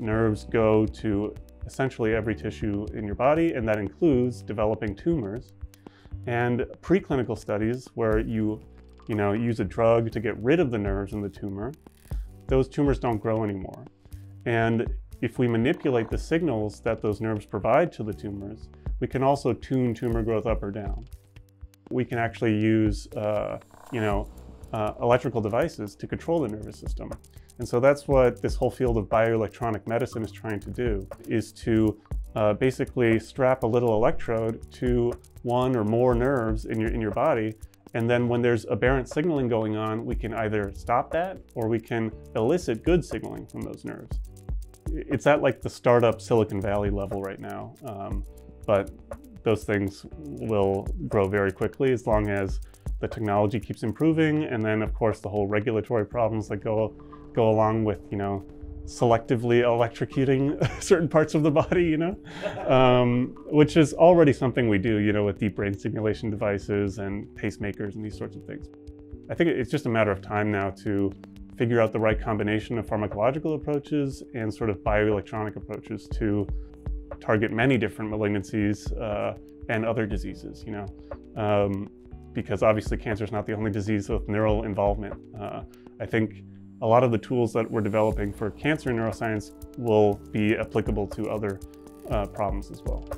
Nerves go to essentially every tissue in your body, and that includes developing tumors. And preclinical studies where you, you know, use a drug to get rid of the nerves in the tumor, those tumors don't grow anymore. And if we manipulate the signals that those nerves provide to the tumors, we can also tune tumor growth up or down. We can actually use, uh, you know, uh, electrical devices to control the nervous system. And so that's what this whole field of bioelectronic medicine is trying to do, is to uh, basically strap a little electrode to one or more nerves in your, in your body. And then when there's aberrant signaling going on, we can either stop that or we can elicit good signaling from those nerves. It's at like the startup Silicon Valley level right now. Um, but those things will grow very quickly as long as the technology keeps improving. And then of course the whole regulatory problems that go, go along with, you know, selectively electrocuting certain parts of the body, you know, um, which is already something we do, you know, with deep brain stimulation devices and pacemakers and these sorts of things. I think it's just a matter of time now to figure out the right combination of pharmacological approaches and sort of bioelectronic approaches to target many different malignancies uh, and other diseases, you know, um, because obviously cancer is not the only disease with neural involvement. Uh, I think a lot of the tools that we're developing for cancer neuroscience will be applicable to other uh, problems as well.